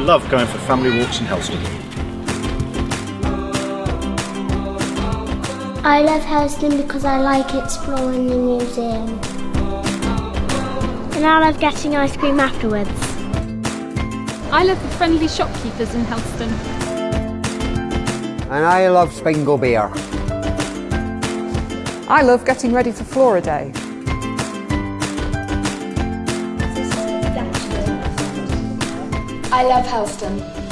love going for family walks in Helston. I love Helston because I like exploring the museum. And I love getting ice cream afterwards. I love the friendly shopkeepers in Helston. And I love Spingo Beer. I love getting ready for Flora Day. I love Helston.